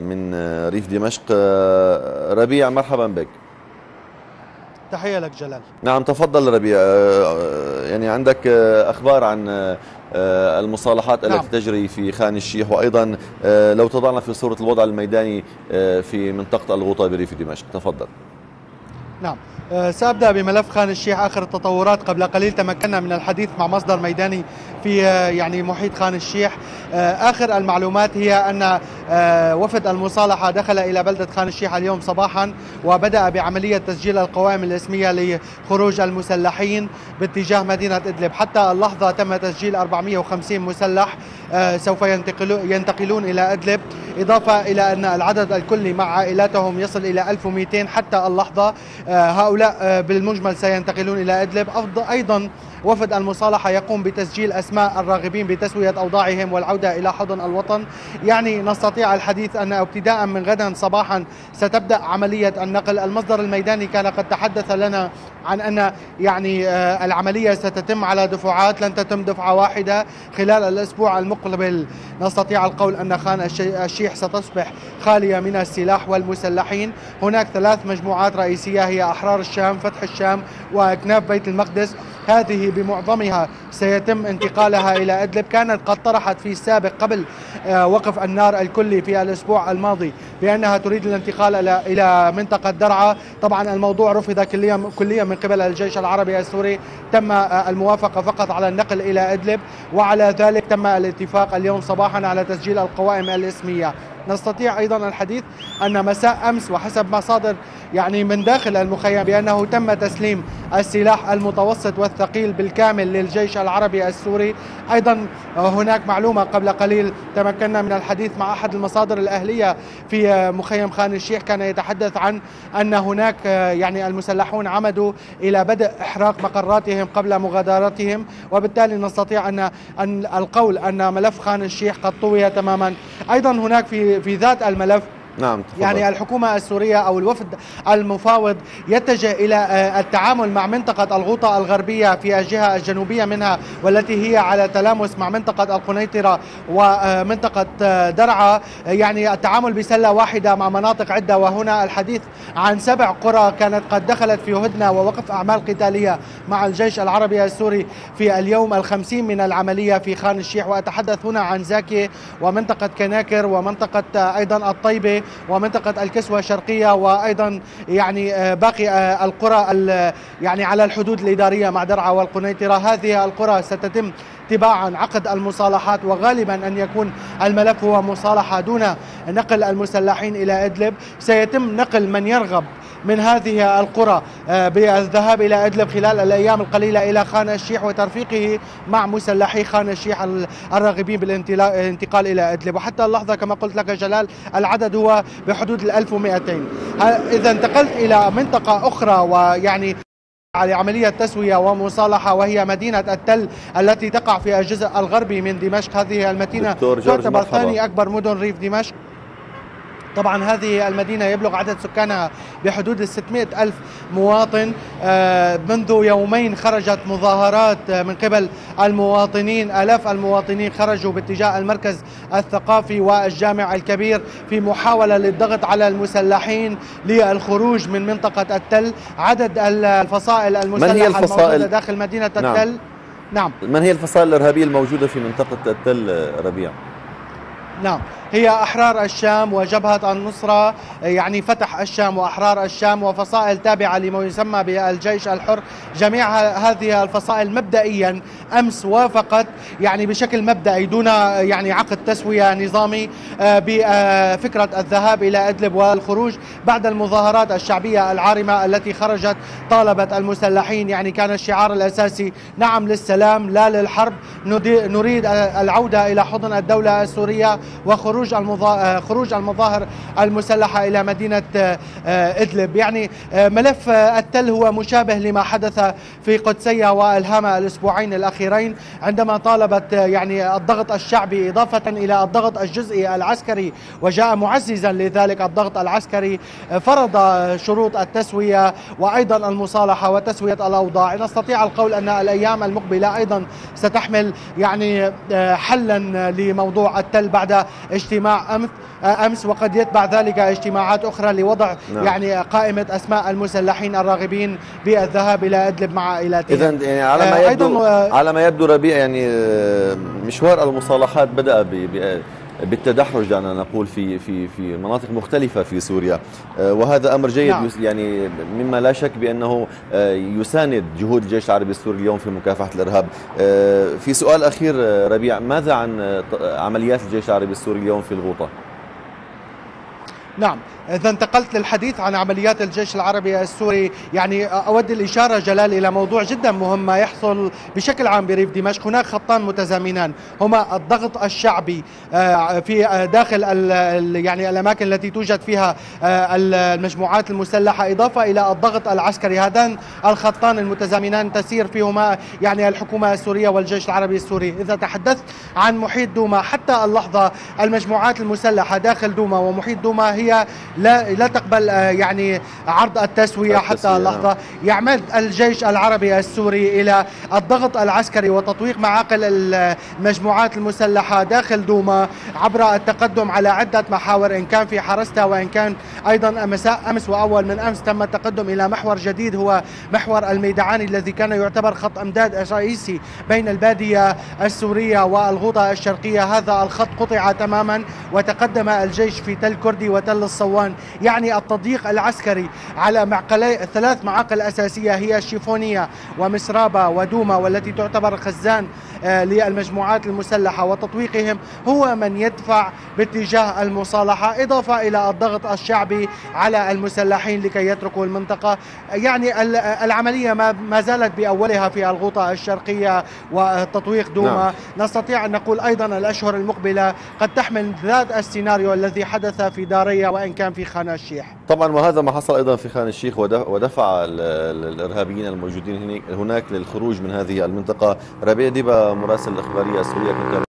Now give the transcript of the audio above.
من ريف دمشق. ربيع مرحبا بك. تحية لك جلال. نعم تفضل ربيع. يعني عندك أخبار عن المصالحات نعم. التي تجري في خان الشيح وأيضا لو تضعنا في صورة الوضع الميداني في منطقة الغوطة بريف دمشق. تفضل. نعم. سأبدأ بملف خان الشيح آخر التطورات قبل قليل. تمكنا من الحديث مع مصدر ميداني في يعني محيط خان الشيح آخر المعلومات هي أن وفد المصالحة دخل إلى بلدة خان الشيح اليوم صباحا وبدأ بعملية تسجيل القوائم الإسمية لخروج المسلحين باتجاه مدينة إدلب. حتى اللحظة تم تسجيل 450 مسلح سوف ينتقلون إلى إدلب. إضافة إلى أن العدد الكلي مع عائلاتهم يصل إلى 1200 حتى اللحظة. هؤلاء بالمجمل سينتقلون إلى إدلب. أيضا وفد المصالحة يقوم بتسجيل أسماء الراغبين بتسوية أوضاعهم والعودة إلى حضن الوطن. يعني نستطيع الحديث أن ابتداء من غدا صباحا ستبدأ عملية النقل. المصدر الميداني كان قد تحدث لنا عن أن يعني العملية ستتم على دفعات لن تتم دفعة واحدة خلال الأسبوع المقبل. نستطيع القول أن خان الشيح ستصبح خالية من السلاح والمسلحين. هناك ثلاث مجموعات رئيسية هي أحرار الشام فتح الشام وأكناف بيت المقدس. هذه بمعظمها سيتم انتقالها إلى إدلب كانت قد طرحت في السابق قبل وقف النار الكلي في الأسبوع الماضي. بأنها تريد الانتقال إلى منطقة درعا. طبعا الموضوع رفض كليا كليا من قبل الجيش العربي السوري. تم الموافقة فقط على النقل إلى إدلب. وعلى ذلك تم الاتفاق اليوم صباحا على تسجيل القوائم الإسمية. نستطيع أيضا الحديث أن مساء أمس وحسب مصادر يعني من داخل المخيم بأنه تم تسليم السلاح المتوسط والثقيل بالكامل للجيش العربي السوري. أيضا هناك معلومة قبل قليل تمكنا من الحديث مع أحد المصادر الأهلية في مخيم خان الشيخ كان يتحدث عن أن هناك يعني المسلحون عمدوا إلى بدء إحراق مقراتهم قبل مغادرتهم وبالتالي نستطيع ان القول أن ملف خان الشيخ قد طوي تماما. أيضا هناك في في ذات الملف نعم تفضل. يعني الحكومة السورية أو الوفد المفاوض يتجه إلى التعامل مع منطقة الغوطة الغربية في الجهة الجنوبية منها والتي هي على تلامس مع منطقة القنيطرة ومنطقة درعا. يعني التعامل بسلة واحدة مع مناطق عدة وهنا الحديث عن سبع قرى كانت قد دخلت في هدنة ووقف أعمال قتالية مع الجيش العربي السوري في اليوم الخمسين من العملية في خان الشيح. وأتحدث هنا عن زاكي ومنطقة كناكر ومنطقة أيضا الطيبة. ومنطقة الكسوة الشرقية وأيضا يعني باقي القرى يعني على الحدود الإدارية مع درعا والقنيطرة. هذه القرى ستتم تباعا عقد المصالحات وغالبا أن يكون الملف هو مصالحة دون نقل المسلحين إلى إدلب. سيتم نقل من يرغب من هذه القرى بالذهاب إلى إدلب خلال الأيام القليلة إلى خان الشيح وترفيقه مع مسلحي خان الشيح الراغبين بالانتقال إلى إدلب. وحتى اللحظة كما قلت لك جلال العدد هو بحدود ال 1200 إذا انتقلت إلى منطقة أخرى ويعني على عملية تسوية ومصالحة وهي مدينة التل التي تقع في الجزء الغربي من دمشق. هذه المدينة تعتبر ثاني أكبر مدن ريف دمشق. طبعا هذه المدينة يبلغ عدد سكانها بحدود 600 ألف مواطن منذ يومين خرجت مظاهرات من قبل المواطنين ألاف المواطنين خرجوا باتجاه المركز الثقافي والجامع الكبير في محاولة للضغط على المسلحين للخروج من منطقة التل عدد الفصائل المسلحة من هي الفصائل؟ الموجودة داخل مدينة نعم. التل نعم من هي الفصائل الإرهابية الموجودة في منطقة التل ربيع؟ نعم هي أحرار الشام وجبهة النصرة يعني فتح الشام وأحرار الشام وفصائل تابعة لما يسمى بالجيش الحر. جميع هذه الفصائل مبدئيا أمس وافقت يعني بشكل مبدئي دون يعني عقد تسوية نظامي بفكرة الذهاب إلى إدلب والخروج. بعد المظاهرات الشعبية العارمة التي خرجت طالبت المسلحين يعني كان الشعار الأساسي نعم للسلام لا للحرب. نريد العودة إلى حضن الدولة السورية وخروج المظا... خروج المظاهر المسلحة إلى مدينة إدلب. يعني ملف التل هو مشابه لما حدث في قدسية والهامة الأسبوعين الأخيرين عندما طالبت يعني الضغط الشعبي إضافة إلى الضغط الجزئي العسكري وجاء معززا لذلك الضغط العسكري فرض شروط التسوية وأيضا المصالحة وتسوية الأوضاع. نستطيع القول أن الأيام المقبلة أيضا ستحمل يعني حلا لموضوع التل بعد اجتماع أمس أمس وقد يتبع ذلك اجتماعات أخرى لوضع نعم. يعني قائمة أسماء المسلحين الراغبين بالذهاب إلى أدلب مع عائلاتهم اذا يعني على ما يبدو على ما يبدو ربيع يعني مشوار المصالحات بدأ بالتدحرج دعنا نقول في في في مناطق مختلفة في سوريا وهذا أمر جيد نعم. يعني مما لا شك بأنه يساند جهود الجيش العربي السوري اليوم في مكافحة الإرهاب في سؤال أخير ربيع ماذا عن عمليات الجيش العربي السوري اليوم في الغوطة؟ نعم. إذا انتقلت للحديث عن عمليات الجيش العربي السوري يعني أود الإشارة جلال إلى موضوع جدا مهم ما يحصل بشكل عام بريف دمشق. هناك خطان متزامنان هما الضغط الشعبي آه، في آه، داخل يعني الأماكن التي توجد فيها آه، المجموعات المسلحة. إضافة إلى الضغط العسكري هذان الخطان المتزامنان تسير فيهما يعني الحكومة السورية والجيش العربي السوري. إذا تحدثت عن محيط دوما حتى اللحظة المجموعات المسلحة داخل دوما ومحيط دوما هي لا لا تقبل آه، يعني عرض التسوية حتى اللحظه يعمد الجيش العربي السوري إلى الضغط العسكري وتطويق معاقل المجموعات المسلحة داخل دوما عبر التقدم على عدة محاور إن كان في حرستا وإن كان أيضا مساء أمس وأول من أمس تم التقدم إلى محور جديد هو محور الميدعاني الذي كان يعتبر خط إمداد رئيسي بين البادية السورية والغوطة الشرقية. هذا الخط قطع تماما وتقدم الجيش في تل كردي وتل الصوان يعني التضييق العسكري على معقلي ثلاث معاقل أساسية هي الشيفونية ومسرابة ودوما والتي تعتبر خزان للمجموعات المسلحة وتطويقهم هو من يدفع باتجاه المصالحة إضافة إلى الضغط الشعبي على المسلحين لكي يتركوا المنطقة. يعني العملية ما زالت بأولها في الغوطة الشرقية وتطويق دوما. نعم. نستطيع أن نقول أيضا الأشهر المقبلة قد تحمل ذات السيناريو الذي حدث في داريا وإن كان في خان الشيح. طبعا وهذا ما حصل أيضا في خان الشيخ ودفع الإرهابيين الموجودين هناك للخروج من هذه المنطقة. ربيع ديبا مراسل الإخبارية السورية كنت